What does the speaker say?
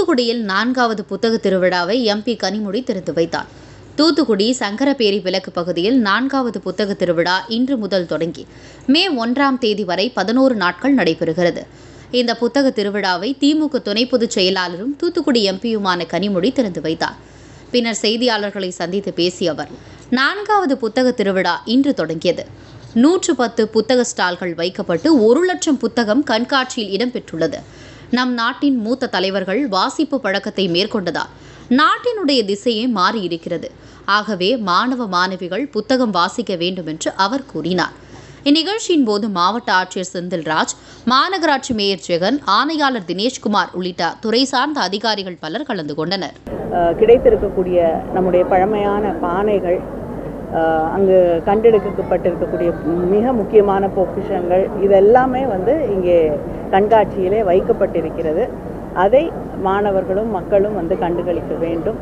தூத்துக்குடியில் நான்காவது புத்தக திருவிழாவை எம்பி கனிமொழி திறந்து வைத்தார். தூத்துக்குடி சங்கரபேரி விலக்கு பகுதியில் நான்காவது புத்தக திருவிழா இன்று முதல் தொடங்கி மே ஒன்றாம் தேதி வரை பதினோரு நாட்கள் நடைபெறுகிறது. இந்த புத்தக திருவிழாவை திமுக துணை பொதுச் செயலாளரும் தூத்துக்குடி எம்பியுமான கனிமொழி திறந்து வைத்தார். பின்னர் செய்தியாளர்களை சந்தித்து பேசிய அவர் நான்காவது புத்தக திருவிழா இன்று தொடங்கியது. நூற்று பத்து புத்தக ஸ்டால்கள் வைக்கப்பட்டு ஒரு லட்சம் புத்தகம் கண்காட்சியில் இடம்பெற்றுள்ளது நம் நாட்டின் மூத்த தலைவர்கள் வாசிப்பு பழக்கத்தை மேற்கொண்டதால் நாட்டினுடைய திசையே மாறியிருக்கிறது. ஆகவே மாணவ மாணவிகள் புத்தகம் வாசிக்க வேண்டும் என்று அவர் கூறினார். இந்நிகழ்ச்சியின் போது மாவட்ட ஆட்சியர் செந்தில்ராஜ் மாநகராட்சி மேயர் ஜெகன் ஆணையாளர் தினேஷ்குமார் உள்ளிட்ட துறை சார்ந்த அதிகாரிகள் பலர் கலந்து கொண்டனர். கிடைத்திருக்கக்கூடிய நம்முடைய பழமையான பானைகள் அங்கு கண்டெடுக்கப்பட்டிருக்கக்கூடிய மிக முக்கியமான பொக்கிஷங்கள் இதெல்லாமே வந்து இங்கே கண்காட்சியிலே வைக்கப்பட்டிருக்கிறது. அதை மாணவர்களும் மக்களும் வந்து கண்டுகளிக்க வேண்டும்.